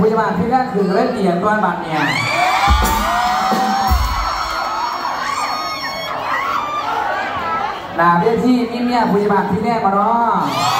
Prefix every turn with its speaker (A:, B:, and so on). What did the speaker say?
A: พยาบาลที่แรกคือเล่นเตียงตัวบัตรเนี่ยนาเบี้ยที่มีเมียพยาบาลที่แรกมาเนาะ